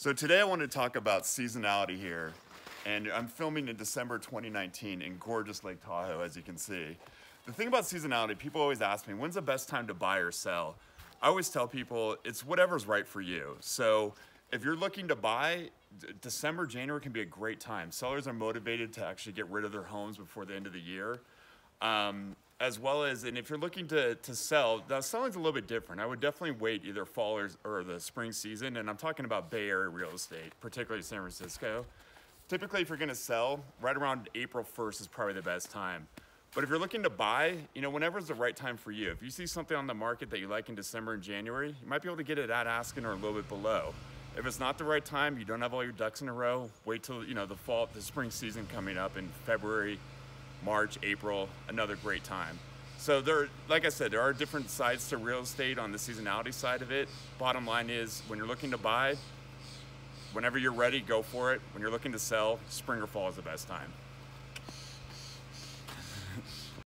So today I want to talk about seasonality here. And I'm filming in December 2019 in gorgeous Lake Tahoe, as you can see. The thing about seasonality, people always ask me, when's the best time to buy or sell? I always tell people it's whatever's right for you. So if you're looking to buy, December, January can be a great time. Sellers are motivated to actually get rid of their homes before the end of the year. Um, as well as, and if you're looking to, to sell, now selling's a little bit different. I would definitely wait either fall or, or the spring season, and I'm talking about Bay Area real estate, particularly San Francisco. Typically, if you're gonna sell, right around April 1st is probably the best time. But if you're looking to buy, you know, whenever's the right time for you. If you see something on the market that you like in December and January, you might be able to get it at asking or a little bit below. If it's not the right time, you don't have all your ducks in a row, wait till, you know, the fall, the spring season coming up in February, March, April, another great time. So there, like I said, there are different sides to real estate on the seasonality side of it. Bottom line is, when you're looking to buy, whenever you're ready, go for it. When you're looking to sell, spring or fall is the best time.